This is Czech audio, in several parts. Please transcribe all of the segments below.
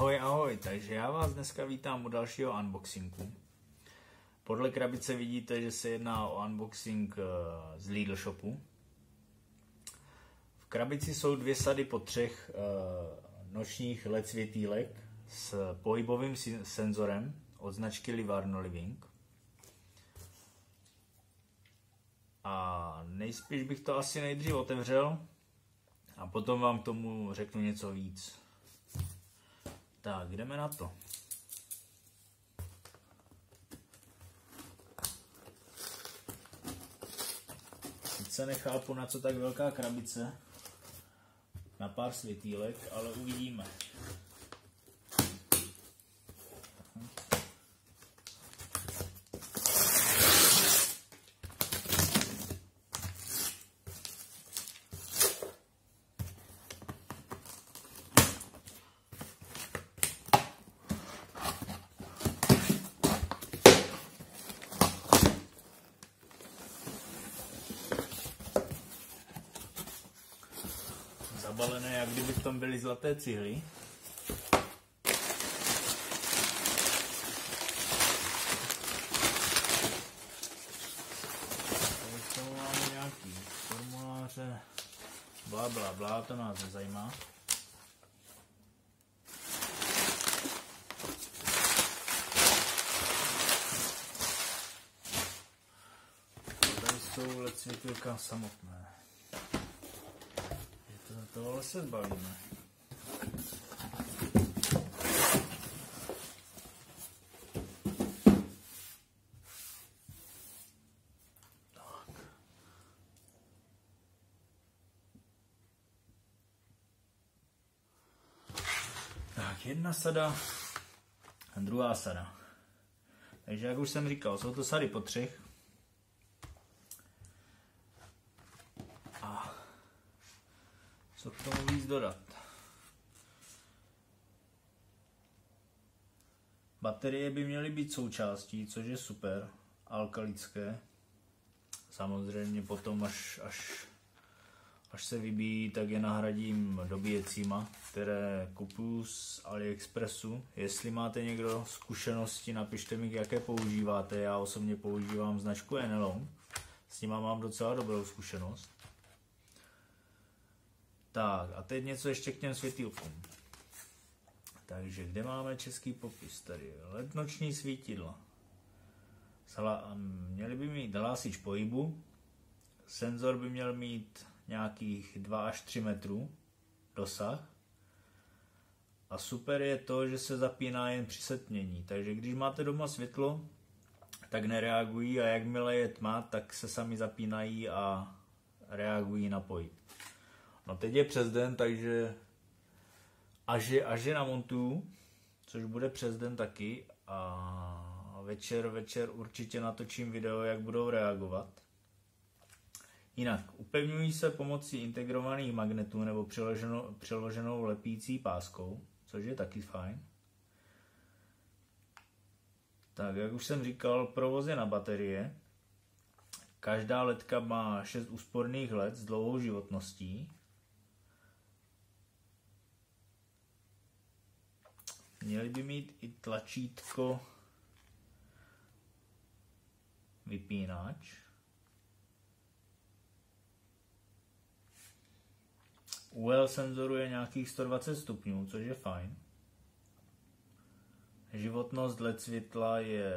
Ahoj, ahoj, takže já vás dneska vítám u dalšího unboxingu. Podle krabice vidíte, že se jedná o unboxing eh, z Lidl Shopu. V krabici jsou dvě sady po třech eh, nočních LED světýlek s pohybovým senzorem od značky Livarno Living. A nejspíš bych to asi nejdřív otevřel a potom vám k tomu řeknu něco víc. Tak, jdeme na to. Sice nechápu, na co tak velká krabice, na pár světýlek, ale uvidíme. Zabalené, jak kdyby v tom byly zlaté cihly. Tady máme nějaký bla bla bla, to nás nezajímá. Tady jsou let světilka samotné tohle se zbavíme. Tak, jedna sada a druhá sada. Takže jak už jsem říkal, jsou to sady po třech. Co k tomu víc dodat? Baterie by měly být součástí, což je super, alkalické. Samozřejmě potom, až, až, až se vybíjí, tak je nahradím dobíjecíma, které kupuju z AliExpressu. Jestli máte někdo zkušenosti, napište mi, jaké používáte. Já osobně používám značku Enelon. S nima mám docela dobrou zkušenost. Tak a teď něco ještě k těm světýlkům. Takže kde máme český popis? Tady lednoční svítidla. Měli by mít hlásič pohybu. Senzor by měl mít nějakých 2 až 3 metrů dosah. A super je to, že se zapíná jen při setmění. Takže když máte doma světlo, tak nereagují a jakmile je tma, tak se sami zapínají a reagují na pohyb. No teď je přes den, takže až je, až je namontuju, což bude přes den taky a večer, večer určitě natočím video, jak budou reagovat. Jinak, upevňují se pomocí integrovaných magnetů nebo přiloženou, přiloženou lepící páskou, což je taky fajn. Tak, jak už jsem říkal, provoz je na baterie. Každá ledka má 6 úsporných let s dlouhou životností. Měli by mít i tlačítko vypínač. UL senzoru je nějakých 120 stupňů, což je fajn. Životnost LED světla je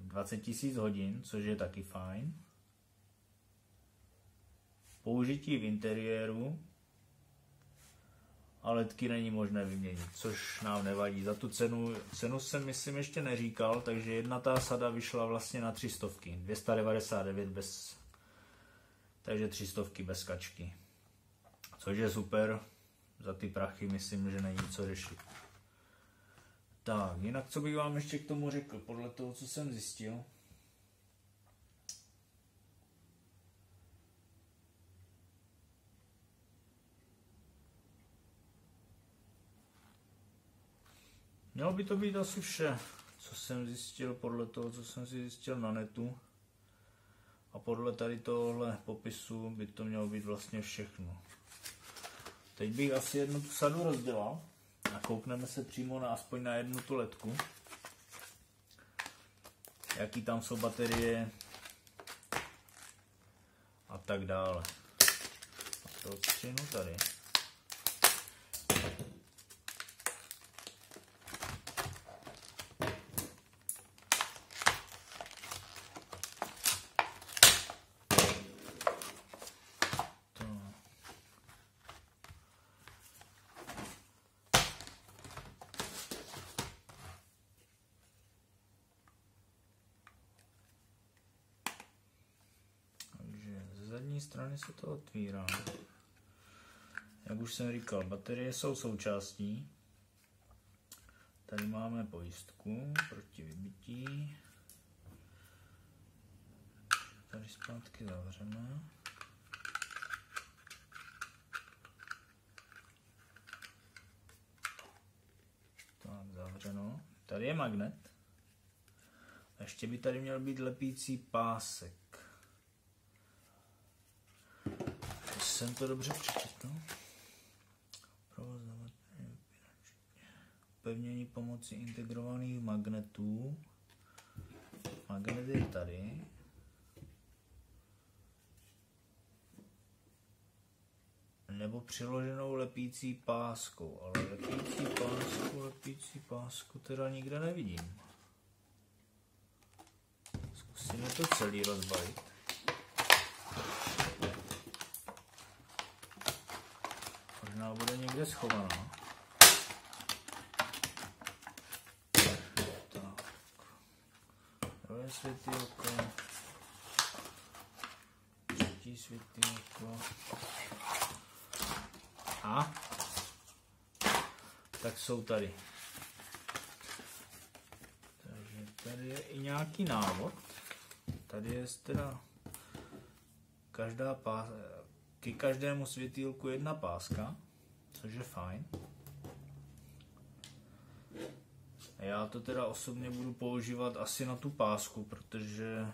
20 000 hodin, což je taky fajn. Použití v interiéru a ledky není možné vyměnit, což nám nevadí. Za tu cenu, cenu jsem myslím ještě neříkal, takže jedna ta sada vyšla vlastně na 300, 299 bez, takže 300 bez kačky. Což je super, za ty prachy myslím, že není co řešit. Tak, jinak co bych vám ještě k tomu řekl, podle toho, co jsem zjistil, Mělo by to být asi vše, co jsem zjistil podle toho, co jsem si zjistil na netu. A podle tady tohle popisu by to mělo být vlastně všechno. Teď bych asi jednu tu sadu rozdělal, Nakoukneme se přímo na aspoň na jednu tu ledku. Jaký tam jsou baterie a tak dále. A to odstřihnu tady. Zadní strany se to otvírá. Jak už jsem říkal, baterie jsou součástí. Tady máme pojistku proti vybití. Tady zpátky zavřeme. Tak, zavřeno. Tady je magnet. ještě by tady měl být lepící pásek. Jsem to dobře přečetl. Upevnění pomocí integrovaných magnetů. Magnet je tady. Nebo přiloženou lepící páskou. Ale lepící pásku, lepící pásku teda nikde nevidím. Zkusíme to celý rozbalit. Možná bude někde schovaná. Tak. Druhé světýlko. Třetí světýlko. A? Tak jsou tady. Takže tady je i nějaký návod. Tady je teda každá pás, ke každému světýlku jedna páska což je fajn. Já to teda osobně budu používat asi na tu pásku, protože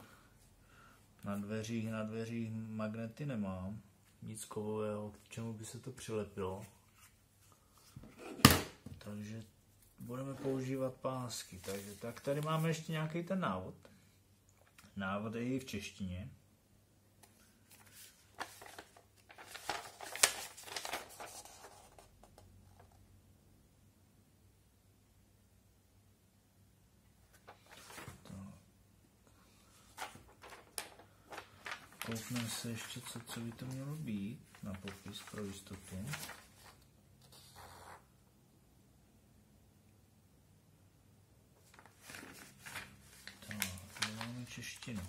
na dveřích, na dveřích magnety nemám. Nic kovového, k čemu by se to přilepilo. Takže budeme používat pásky. Takže tak tady máme ještě nějaký ten návod. Návod je i v češtině. Koukneme se ještě, co, co by to mělo být na popis pro jistotu. Tak, máme češtinu.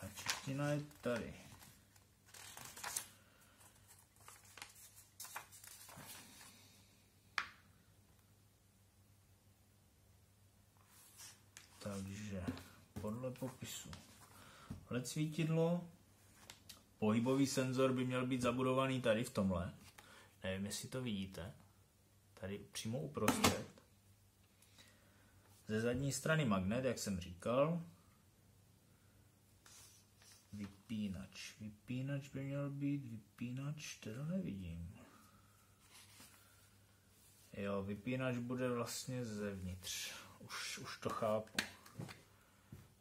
Tak, čeština je tady. Takže podle popisu LED svítidlo, pohybový senzor by měl být zabudovaný tady v tomhle. Nevím, jestli to vidíte. Tady přímo uprostřed. Ze zadní strany magnet, jak jsem říkal. Vypínač. Vypínač by měl být, vypínač teda nevidím. Jo, vypínač bude vlastně zevnitř. Už, už to chápu.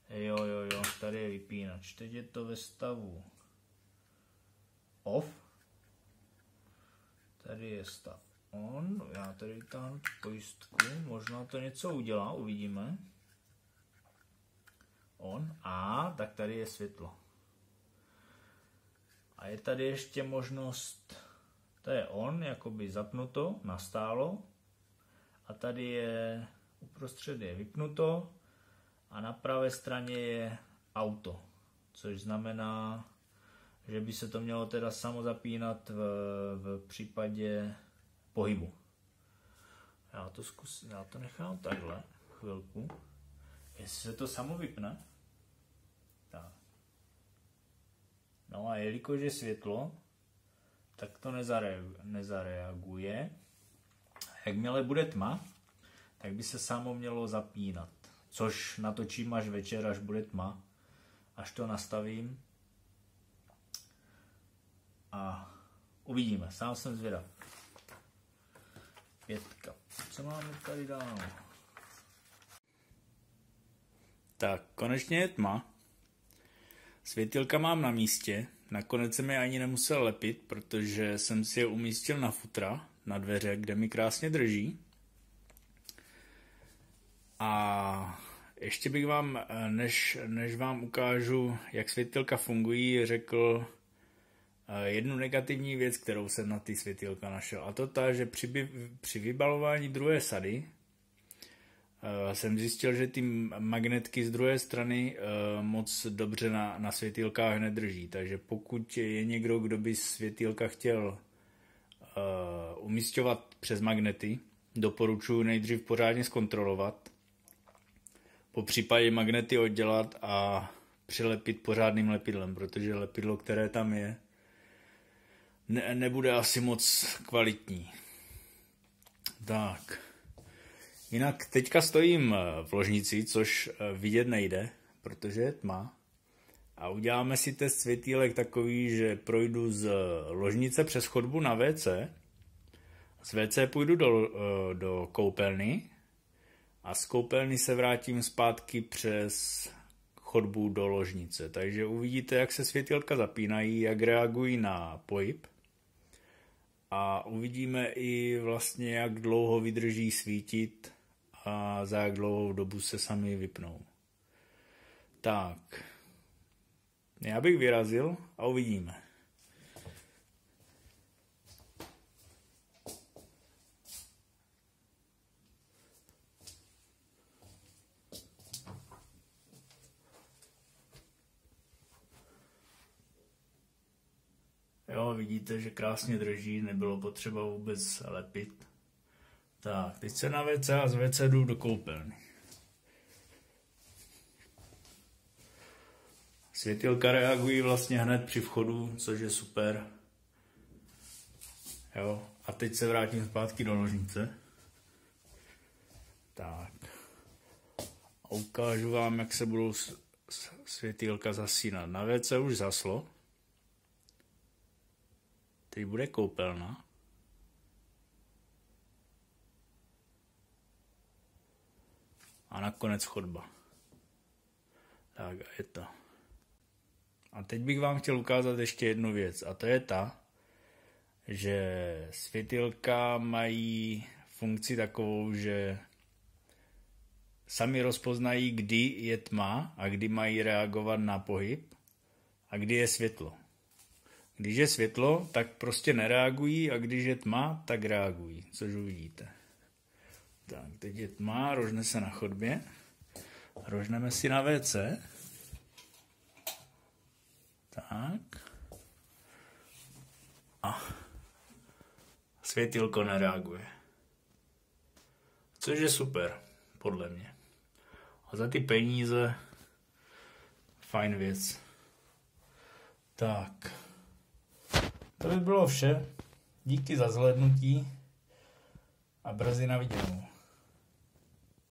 Jo, jo, jo, tady je vypínač. Teď je to ve stavu off. Tady je stav on. Já tady vytáhnu pojistku. Možná to něco udělá, uvidíme. On. A, tak tady je světlo. A je tady ještě možnost, to je on, jakoby zapnuto, nastálo. A tady je, uprostřed je vypnuto a na pravé straně je auto, což znamená, že by se to mělo teda samo zapínat v, v případě pohybu. Já to zkusím, já to nechám takhle, chvilku. Jestli se to samo vypne, tak. No a jelikož je světlo, tak to nezareaguje. Jakmile bude tma, tak by se samo mělo zapínat což natočím až večer, až bude tma. Až to nastavím, a uvidíme. Sám jsem zvědav. Pětka. Co máme tady dál? Tak, konečně je tma. Světilka mám na místě. Nakonec jsem je ani nemusel lepit, protože jsem si je umístil na futra, na dveře, kde mi krásně drží. A ještě bych vám, než, než vám ukážu, jak světilka fungují, řekl eh, jednu negativní věc, kterou jsem na ty světilka našel. A to ta, že při, při vybalování druhé sady uh, jsem zjistil, že ty magnetky z druhé strany moc dobře na, na světilkách nedrží. Takže pokud je někdo, kdo by světilka chtěl umístěvat přes magnety, doporučuji nejdřív pořádně zkontrolovat, po případě magnety oddělat a přilepit pořádným lepidlem, protože lepidlo, které tam je, ne, nebude asi moc kvalitní. Tak. Jinak teďka stojím v ložnici, což eh, vidět nejde, protože je tma. A uděláme si test světýlek takový, že projdu z ložnice přes chodbu na WC. Z WC půjdu do, eh, do koupelny a z koupelny se vrátím zpátky přes chodbu do ložnice. Takže uvidíte, jak se světilka zapínají, jak reagují na pohyb a uvidíme i vlastně, jak dlouho vydrží svítit a za jak dlouhou dobu se sami vypnou. Tak, já bych vyrazil a uvidíme. Jo, vidíte, že krásně drží, nebylo potřeba vůbec lepit. Tak, teď se na WC a z WC jdu do koupelny. Světilka reagují vlastně hned při vchodu, což je super. Jo, a teď se vrátím zpátky do ložnice. Tak. A ukážu vám, jak se budou světilka zasínat. Na WC už zaslo. Teď bude koupelna. A nakonec chodba. Tak a je to. A teď bych vám chtěl ukázat ještě jednu věc. A to je ta, že světilka mají funkci takovou, že sami rozpoznají, kdy je tma a kdy mají reagovat na pohyb a kdy je světlo. Když je světlo, tak prostě nereagují a když je tma, tak reagují, což uvidíte. Tak, teď je tma, rožne se na chodbě. Rožneme si na WC. Tak. A světilko nereaguje. Což je super, podle mě. A za ty peníze fajn věc. Tak. To by bylo vše. Díky za zhlédnutí a brzy na viděnou.